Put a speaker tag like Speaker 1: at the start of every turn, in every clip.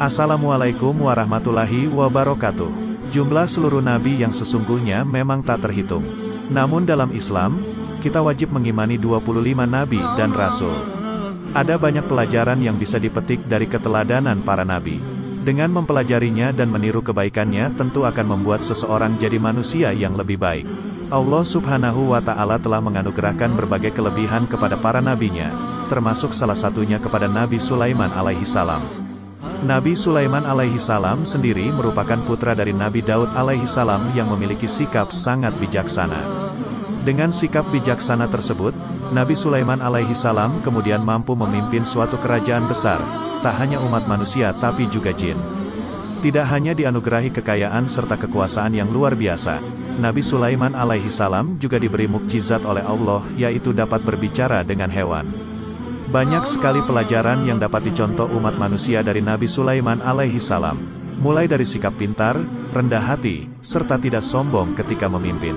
Speaker 1: Assalamualaikum warahmatullahi wabarakatuh. Jumlah seluruh nabi yang sesungguhnya memang tak terhitung. Namun dalam Islam, kita wajib mengimani 25 nabi dan rasul. Ada banyak pelajaran yang bisa dipetik dari keteladanan para nabi. Dengan mempelajarinya dan meniru kebaikannya tentu akan membuat seseorang jadi manusia yang lebih baik. Allah subhanahu wa ta'ala telah menganugerahkan berbagai kelebihan kepada para nabinya, termasuk salah satunya kepada Nabi Sulaiman alaihi salam. Nabi Sulaiman alaihi salam sendiri merupakan putra dari Nabi Daud alaihi salam yang memiliki sikap sangat bijaksana. Dengan sikap bijaksana tersebut, Nabi Sulaiman alaihi salam kemudian mampu memimpin suatu kerajaan besar, tak hanya umat manusia tapi juga jin. Tidak hanya dianugerahi kekayaan serta kekuasaan yang luar biasa, Nabi Sulaiman alaihi salam juga diberi mukjizat oleh Allah yaitu dapat berbicara dengan hewan. Banyak sekali pelajaran yang dapat dicontoh umat manusia dari Nabi Sulaiman alaihi salam. Mulai dari sikap pintar, rendah hati, serta tidak sombong ketika memimpin.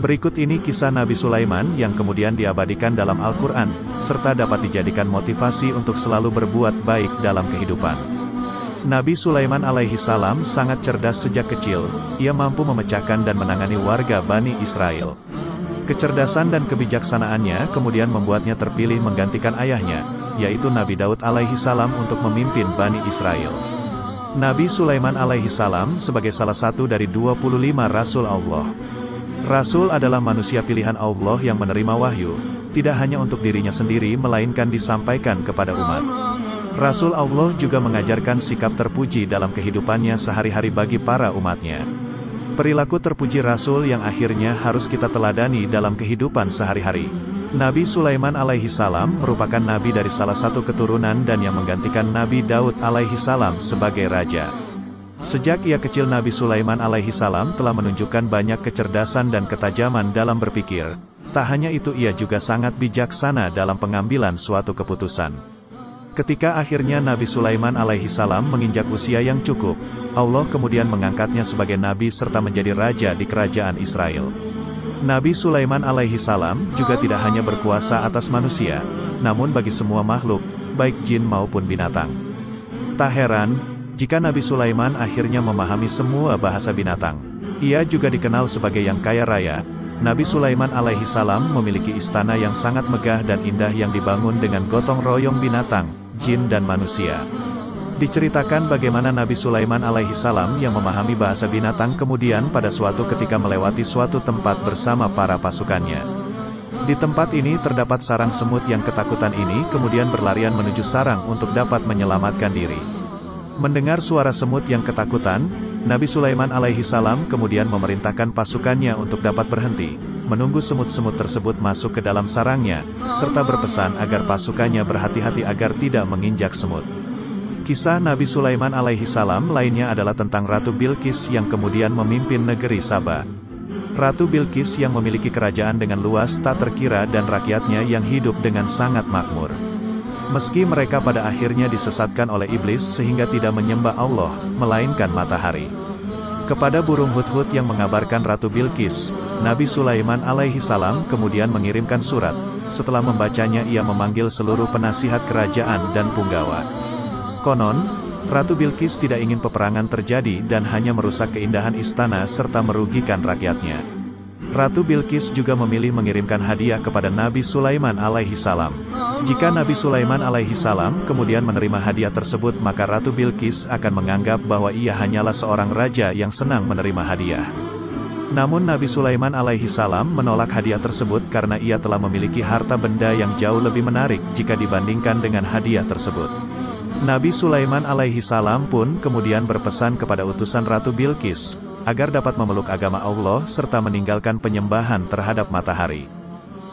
Speaker 1: Berikut ini kisah Nabi Sulaiman yang kemudian diabadikan dalam Al-Quran, serta dapat dijadikan motivasi untuk selalu berbuat baik dalam kehidupan. Nabi Sulaiman alaihi salam sangat cerdas sejak kecil, ia mampu memecahkan dan menangani warga Bani Israel. Kecerdasan dan kebijaksanaannya kemudian membuatnya terpilih menggantikan ayahnya, yaitu Nabi Daud alaihi salam untuk memimpin Bani Israel. Nabi Sulaiman alaihi salam sebagai salah satu dari 25 Rasul Allah. Rasul adalah manusia pilihan Allah yang menerima wahyu, tidak hanya untuk dirinya sendiri melainkan disampaikan kepada umat. Rasul Allah juga mengajarkan sikap terpuji dalam kehidupannya sehari-hari bagi para umatnya. Perilaku terpuji Rasul yang akhirnya harus kita teladani dalam kehidupan sehari-hari. Nabi Sulaiman alaihi salam merupakan nabi dari salah satu keturunan dan yang menggantikan Nabi Daud alaihi salam sebagai raja. Sejak ia kecil Nabi Sulaiman alaihi salam telah menunjukkan banyak kecerdasan dan ketajaman dalam berpikir. Tak hanya itu ia juga sangat bijaksana dalam pengambilan suatu keputusan. Ketika akhirnya Nabi Sulaiman alaihi salam menginjak usia yang cukup, Allah kemudian mengangkatnya sebagai nabi serta menjadi raja di kerajaan Israel. Nabi Sulaiman alaihi salam juga tidak hanya berkuasa atas manusia, namun bagi semua makhluk, baik jin maupun binatang. Tak heran, jika Nabi Sulaiman akhirnya memahami semua bahasa binatang. Ia juga dikenal sebagai yang kaya raya, Nabi Sulaiman alaihi salam memiliki istana yang sangat megah dan indah yang dibangun dengan gotong royong binatang, jin dan manusia. Diceritakan bagaimana Nabi Sulaiman alaihi salam yang memahami bahasa binatang kemudian pada suatu ketika melewati suatu tempat bersama para pasukannya. Di tempat ini terdapat sarang semut yang ketakutan ini kemudian berlarian menuju sarang untuk dapat menyelamatkan diri. Mendengar suara semut yang ketakutan, Nabi Sulaiman alaihi salam kemudian memerintahkan pasukannya untuk dapat berhenti, menunggu semut-semut tersebut masuk ke dalam sarangnya, serta berpesan agar pasukannya berhati-hati agar tidak menginjak semut. Kisah Nabi Sulaiman alaihi salam lainnya adalah tentang Ratu Bilqis yang kemudian memimpin negeri Sabah. Ratu Bilqis yang memiliki kerajaan dengan luas tak terkira dan rakyatnya yang hidup dengan sangat makmur. Meski mereka pada akhirnya disesatkan oleh iblis sehingga tidak menyembah Allah, melainkan matahari. Kepada burung hudhud yang mengabarkan Ratu Bilqis, Nabi Sulaiman alaihi salam kemudian mengirimkan surat. Setelah membacanya ia memanggil seluruh penasihat kerajaan dan punggawa. Konon, Ratu Bilqis tidak ingin peperangan terjadi dan hanya merusak keindahan istana serta merugikan rakyatnya. Ratu Bilqis juga memilih mengirimkan hadiah kepada Nabi Sulaiman alaihi salam. Jika Nabi Sulaiman alaihi salam kemudian menerima hadiah tersebut maka Ratu Bilqis akan menganggap bahwa ia hanyalah seorang raja yang senang menerima hadiah. Namun Nabi Sulaiman alaihi salam menolak hadiah tersebut karena ia telah memiliki harta benda yang jauh lebih menarik jika dibandingkan dengan hadiah tersebut. Nabi Sulaiman alaihi salam pun kemudian berpesan kepada utusan Ratu Bilqis, agar dapat memeluk agama Allah serta meninggalkan penyembahan terhadap matahari.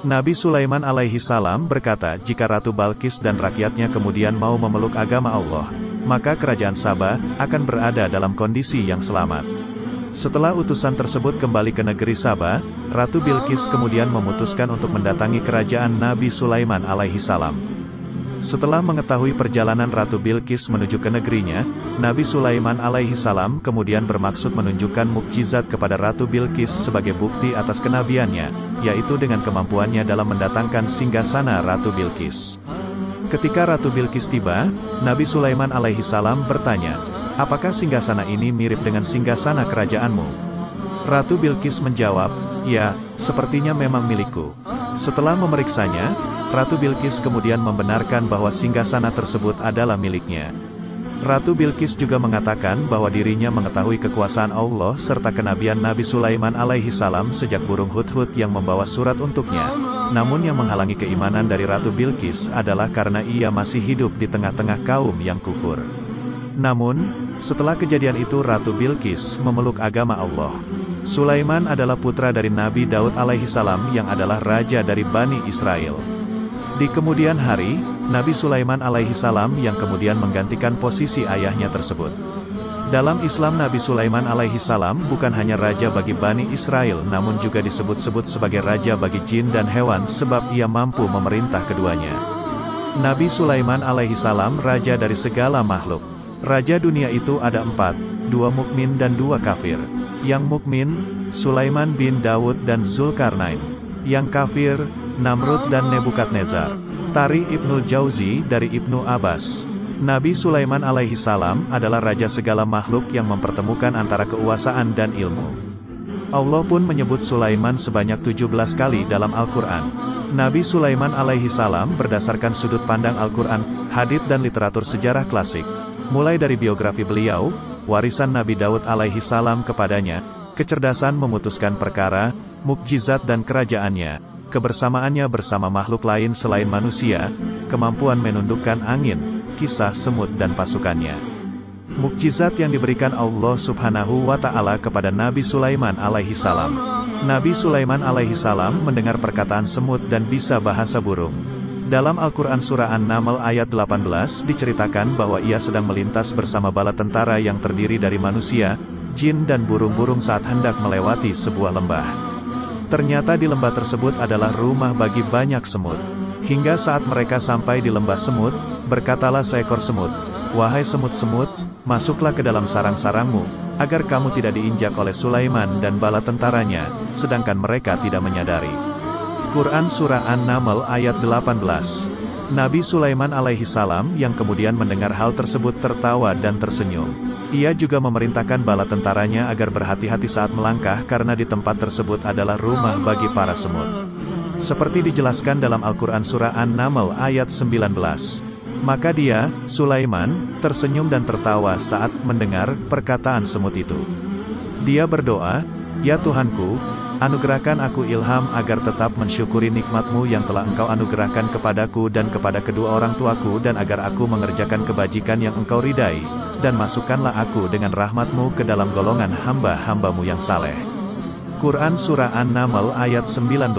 Speaker 1: Nabi Sulaiman alaihi salam berkata jika Ratu Balkis dan rakyatnya kemudian mau memeluk agama Allah, maka kerajaan Sabah akan berada dalam kondisi yang selamat. Setelah utusan tersebut kembali ke negeri Sabah, Ratu Bilqis kemudian memutuskan untuk mendatangi kerajaan Nabi Sulaiman alaihi salam. Setelah mengetahui perjalanan Ratu Bilqis menuju ke negerinya, Nabi Sulaiman alaihi salam kemudian bermaksud menunjukkan mukjizat kepada Ratu Bilqis sebagai bukti atas kenabiannya, yaitu dengan kemampuannya dalam mendatangkan singgasana Ratu Bilqis. Ketika Ratu Bilqis tiba, Nabi Sulaiman alaihi salam bertanya, apakah singgasana ini mirip dengan singgasana kerajaanmu? Ratu Bilqis menjawab, ya, sepertinya memang milikku. Setelah memeriksanya, Ratu Bilqis kemudian membenarkan bahwa singgasana tersebut adalah miliknya. Ratu Bilqis juga mengatakan bahwa dirinya mengetahui kekuasaan Allah serta kenabian Nabi Sulaiman alaihi salam sejak burung hut-hut yang membawa surat untuknya. Namun yang menghalangi keimanan dari Ratu Bilqis adalah karena ia masih hidup di tengah-tengah kaum yang kufur. Namun, setelah kejadian itu Ratu Bilqis memeluk agama Allah. Sulaiman adalah putra dari Nabi Daud alaihi salam yang adalah raja dari Bani Israel. Di kemudian hari, Nabi Sulaiman alaihi salam yang kemudian menggantikan posisi ayahnya tersebut. Dalam Islam Nabi Sulaiman alaihi salam bukan hanya raja bagi Bani Israel namun juga disebut-sebut sebagai raja bagi jin dan hewan sebab ia mampu memerintah keduanya. Nabi Sulaiman alaihi salam raja dari segala makhluk. Raja dunia itu ada empat, dua mukmin dan dua kafir. Yang mukmin, Sulaiman bin Dawud dan Zulkarnain. Yang kafir, Namrud dan Nebukadnezar. Tari Ibnul Jauzi dari Ibnu Abbas. Nabi Sulaiman alaihi salam adalah raja segala makhluk yang mempertemukan antara keuasaan dan ilmu. Allah pun menyebut Sulaiman sebanyak 17 kali dalam Al-Quran. Nabi Sulaiman alaihi salam berdasarkan sudut pandang Al-Quran, hadith dan literatur sejarah klasik. Mulai dari biografi beliau, warisan Nabi Daud alaihi salam kepadanya, kecerdasan memutuskan perkara, mukjizat dan kerajaannya, kebersamaannya bersama makhluk lain selain manusia, kemampuan menundukkan angin, kisah semut dan pasukannya. Mukjizat yang diberikan Allah subhanahu wa ta'ala kepada Nabi Sulaiman alaihi salam. Nabi Sulaiman alaihi salam mendengar perkataan semut dan bisa bahasa burung. Dalam Al-Quran Surah An-Naml ayat 18 diceritakan bahwa ia sedang melintas bersama bala tentara yang terdiri dari manusia, jin dan burung-burung saat hendak melewati sebuah lembah. Ternyata di lembah tersebut adalah rumah bagi banyak semut. Hingga saat mereka sampai di lembah semut, berkatalah seekor semut, Wahai semut-semut, masuklah ke dalam sarang-sarangmu, agar kamu tidak diinjak oleh Sulaiman dan bala tentaranya, sedangkan mereka tidak menyadari. Quran Surah An-Naml ayat 18 Nabi Sulaiman alaihi salam yang kemudian mendengar hal tersebut tertawa dan tersenyum. Ia juga memerintahkan bala tentaranya agar berhati-hati saat melangkah karena di tempat tersebut adalah rumah bagi para semut. Seperti dijelaskan dalam Al-Quran Surah An-Naml ayat 19. Maka dia, Sulaiman, tersenyum dan tertawa saat mendengar perkataan semut itu. Dia berdoa, Ya Tuhanku, anugerahkan aku ilham agar tetap mensyukuri nikmatmu yang telah engkau anugerahkan kepadaku dan kepada kedua orang tuaku dan agar aku mengerjakan kebajikan yang engkau ridai dan masukkanlah aku dengan rahmatmu ke dalam golongan hamba-hambamu yang saleh. Quran Surah An-Naml ayat 19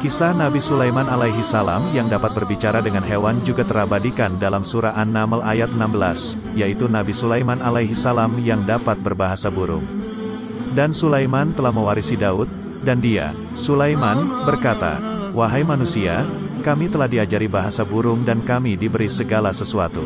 Speaker 1: Kisah Nabi Sulaiman alaihi salam yang dapat berbicara dengan hewan juga terabadikan dalam Surah An-Naml ayat 16, yaitu Nabi Sulaiman alaihi salam yang dapat berbahasa burung. Dan Sulaiman telah mewarisi Daud, dan dia, Sulaiman, berkata, Wahai manusia, kami telah diajari bahasa burung dan kami diberi segala sesuatu.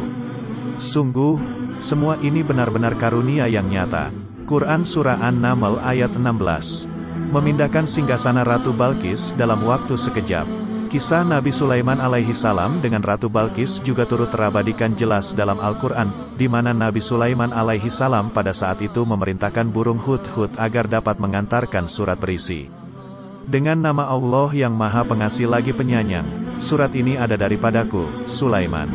Speaker 1: Sungguh, semua ini benar-benar karunia yang nyata. Quran Surah An-Naml ayat 16. Memindahkan singgasana Ratu Balkis dalam waktu sekejap. Kisah Nabi Sulaiman alaihi salam dengan Ratu Balkis juga turut terabadikan jelas dalam Al-Quran, di mana Nabi Sulaiman alaihi salam pada saat itu memerintahkan burung hut-hut agar dapat mengantarkan surat berisi. Dengan nama Allah yang maha pengasih lagi penyayang, surat ini ada daripadaku, Sulaiman.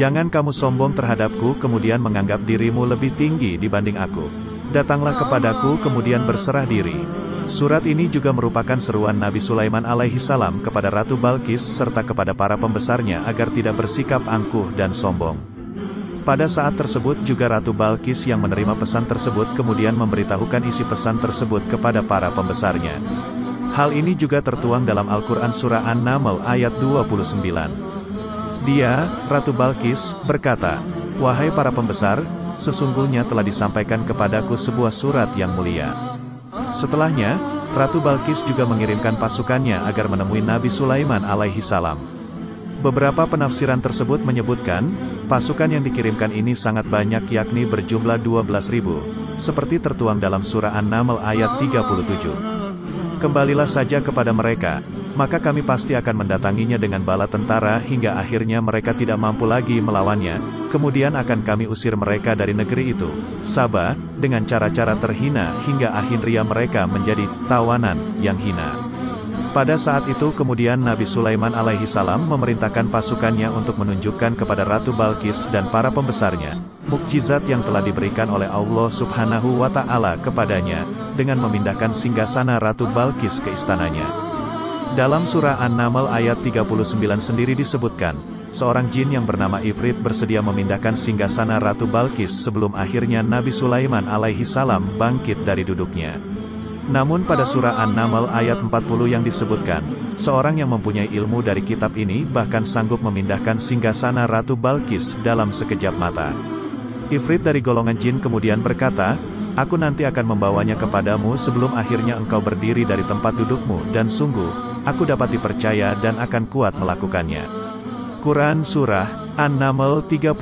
Speaker 1: Jangan kamu sombong terhadapku kemudian menganggap dirimu lebih tinggi dibanding aku. Datanglah kepadaku kemudian berserah diri. Surat ini juga merupakan seruan Nabi Sulaiman alaihi salam kepada Ratu Balkis serta kepada para pembesarnya agar tidak bersikap angkuh dan sombong. Pada saat tersebut juga Ratu Balkis yang menerima pesan tersebut kemudian memberitahukan isi pesan tersebut kepada para pembesarnya. Hal ini juga tertuang dalam Al-Quran Surah An-Naml ayat 29. Dia, Ratu Balkis, berkata, Wahai para pembesar, sesungguhnya telah disampaikan kepadaku sebuah surat yang mulia. Setelahnya, Ratu Balkis juga mengirimkan pasukannya agar menemui Nabi Sulaiman alaihi salam. Beberapa penafsiran tersebut menyebutkan, pasukan yang dikirimkan ini sangat banyak yakni berjumlah 12.000, seperti tertuang dalam surah An-Naml ayat 37. Kembalilah saja kepada mereka, maka kami pasti akan mendatanginya dengan bala tentara hingga akhirnya mereka tidak mampu lagi melawannya, kemudian akan kami usir mereka dari negeri itu, Sabah, dengan cara-cara terhina hingga akhirnya mereka menjadi tawanan yang hina. Pada saat itu kemudian Nabi Sulaiman alaihi salam memerintahkan pasukannya untuk menunjukkan kepada Ratu Balkis dan para pembesarnya, mukjizat yang telah diberikan oleh Allah subhanahu wa ta'ala kepadanya, dengan memindahkan singgasana Ratu Balkis ke istananya. Dalam surah An-Naml ayat 39 sendiri disebutkan, seorang jin yang bernama Ifrit bersedia memindahkan singgasana Ratu Balkis sebelum akhirnya Nabi Sulaiman alaihi salam bangkit dari duduknya. Namun pada surah An-Naml ayat 40 yang disebutkan, seorang yang mempunyai ilmu dari kitab ini bahkan sanggup memindahkan singgasana Ratu Balkis dalam sekejap mata. Ifrit dari golongan jin kemudian berkata, Aku nanti akan membawanya kepadamu sebelum akhirnya engkau berdiri dari tempat dudukmu, dan sungguh, aku dapat dipercaya dan akan kuat melakukannya. Quran Surah, An-Naml 39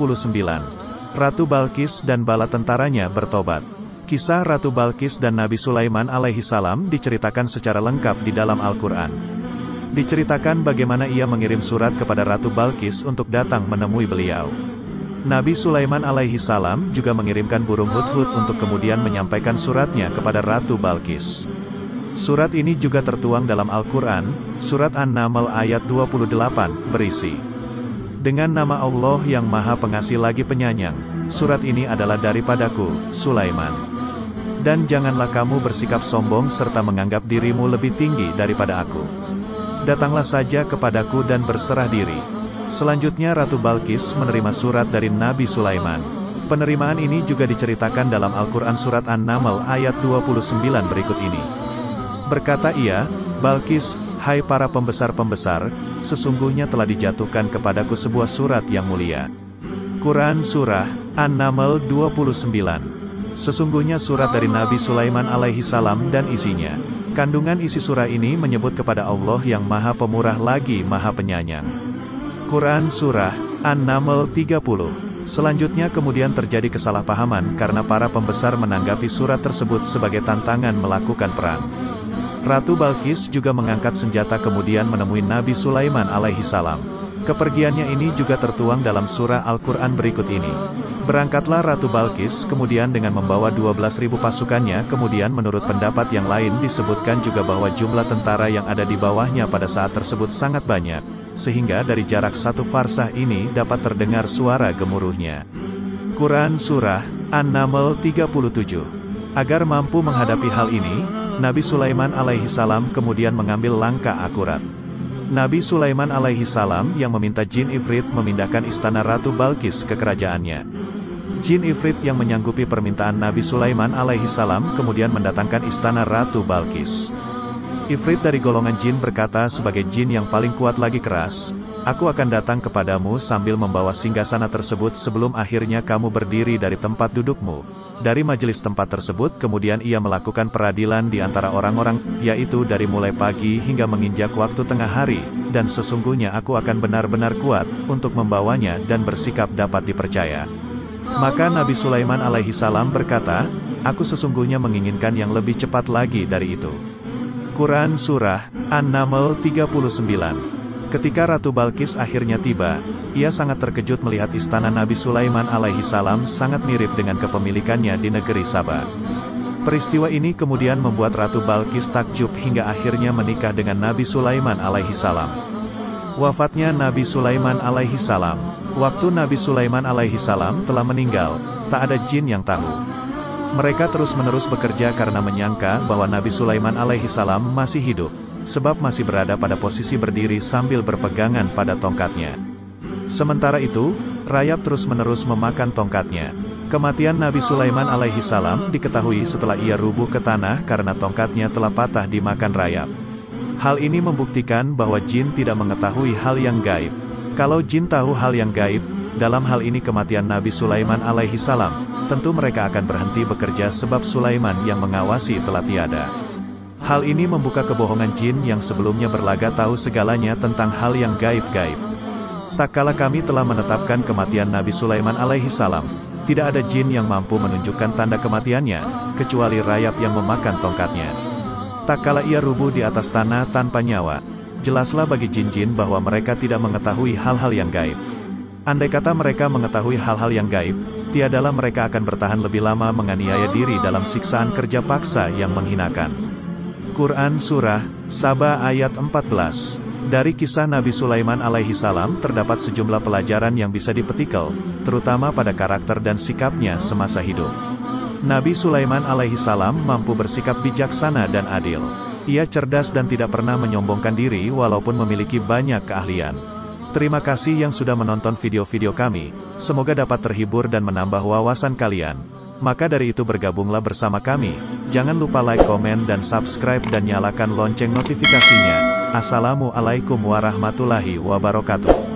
Speaker 1: Ratu Balkis dan bala tentaranya bertobat. Kisah Ratu Balkis dan Nabi Sulaiman alaihi salam diceritakan secara lengkap di dalam Al-Quran. Diceritakan bagaimana ia mengirim surat kepada Ratu Balkis untuk datang menemui beliau. Nabi Sulaiman alaihi salam juga mengirimkan burung hudhud untuk kemudian menyampaikan suratnya kepada Ratu Balkis. Surat ini juga tertuang dalam Al-Quran, Surat An-Naml ayat 28, berisi. Dengan nama Allah yang maha pengasih lagi penyayang, surat ini adalah daripadaku, Sulaiman. Dan janganlah kamu bersikap sombong serta menganggap dirimu lebih tinggi daripada aku. Datanglah saja kepadaku dan berserah diri, Selanjutnya Ratu Balkis menerima surat dari Nabi Sulaiman. Penerimaan ini juga diceritakan dalam Al-Quran Surat An-Naml ayat 29 berikut ini. Berkata ia, Balkis, hai para pembesar-pembesar, sesungguhnya telah dijatuhkan kepadaku sebuah surat yang mulia. Quran Surah, An-Naml 29 Sesungguhnya surat dari Nabi Sulaiman alaihi salam dan isinya. Kandungan isi surah ini menyebut kepada Allah yang maha pemurah lagi maha penyayang. Quran Surah An-Naml 30 Selanjutnya kemudian terjadi kesalahpahaman karena para pembesar menanggapi surat tersebut sebagai tantangan melakukan perang. Ratu Balkis juga mengangkat senjata kemudian menemui Nabi Sulaiman alaihi salam. Kepergiannya ini juga tertuang dalam surah Al-Quran berikut ini. Berangkatlah Ratu Balkis kemudian dengan membawa 12.000 pasukannya kemudian menurut pendapat yang lain disebutkan juga bahwa jumlah tentara yang ada di bawahnya pada saat tersebut sangat banyak sehingga dari jarak satu farsah ini dapat terdengar suara gemuruhnya. Quran Surah An-Naml 37 Agar mampu menghadapi hal ini, Nabi Sulaiman alaihi salam kemudian mengambil langkah akurat. Nabi Sulaiman alaihi salam yang meminta Jin Ifrit memindahkan istana Ratu Balkis ke kerajaannya. Jin Ifrit yang menyanggupi permintaan Nabi Sulaiman alaihi salam kemudian mendatangkan istana Ratu Balkis. Ifrit dari golongan jin berkata sebagai jin yang paling kuat lagi keras, Aku akan datang kepadamu sambil membawa singgasana tersebut sebelum akhirnya kamu berdiri dari tempat dudukmu. Dari majelis tempat tersebut kemudian ia melakukan peradilan di antara orang-orang, yaitu dari mulai pagi hingga menginjak waktu tengah hari, dan sesungguhnya aku akan benar-benar kuat, untuk membawanya dan bersikap dapat dipercaya. Maka Nabi Sulaiman alaihi salam berkata, Aku sesungguhnya menginginkan yang lebih cepat lagi dari itu. Quran Surah An-Naml 39 Ketika Ratu Balkis akhirnya tiba, ia sangat terkejut melihat istana Nabi Sulaiman alaihi salam sangat mirip dengan kepemilikannya di negeri Sabah. Peristiwa ini kemudian membuat Ratu Balkis takjub hingga akhirnya menikah dengan Nabi Sulaiman alaihi salam. Wafatnya Nabi Sulaiman alaihi salam. Waktu Nabi Sulaiman alaihi salam telah meninggal, tak ada jin yang tahu. Mereka terus-menerus bekerja karena menyangka bahwa Nabi Sulaiman alaihi salam masih hidup, sebab masih berada pada posisi berdiri sambil berpegangan pada tongkatnya. Sementara itu, rayap terus-menerus memakan tongkatnya. Kematian Nabi Sulaiman alaihi salam diketahui setelah ia rubuh ke tanah karena tongkatnya telah patah dimakan rayap. Hal ini membuktikan bahwa jin tidak mengetahui hal yang gaib. Kalau jin tahu hal yang gaib, dalam hal ini kematian Nabi Sulaiman alaihi salam, tentu mereka akan berhenti bekerja sebab Sulaiman yang mengawasi telah tiada. Hal ini membuka kebohongan jin yang sebelumnya berlaga tahu segalanya tentang hal yang gaib-gaib. Tak kala kami telah menetapkan kematian Nabi Sulaiman alaihi salam, tidak ada jin yang mampu menunjukkan tanda kematiannya, kecuali rayap yang memakan tongkatnya. Tak kala ia rubuh di atas tanah tanpa nyawa, jelaslah bagi jin-jin bahwa mereka tidak mengetahui hal-hal yang gaib. Andai kata mereka mengetahui hal-hal yang gaib, tiadalah mereka akan bertahan lebih lama menganiaya diri dalam siksaan kerja paksa yang menghinakan. Quran Surah, Saba ayat 14 dari kisah Nabi Sulaiman alaihi salam terdapat sejumlah pelajaran yang bisa dipetikal, terutama pada karakter dan sikapnya semasa hidup. Nabi Sulaiman alaihi salam mampu bersikap bijaksana dan adil. Ia cerdas dan tidak pernah menyombongkan diri walaupun memiliki banyak keahlian. Terima kasih yang sudah menonton video-video kami, semoga dapat terhibur dan menambah wawasan kalian. Maka dari itu bergabunglah bersama kami, jangan lupa like, komen dan subscribe dan nyalakan lonceng notifikasinya. Assalamualaikum warahmatullahi wabarakatuh.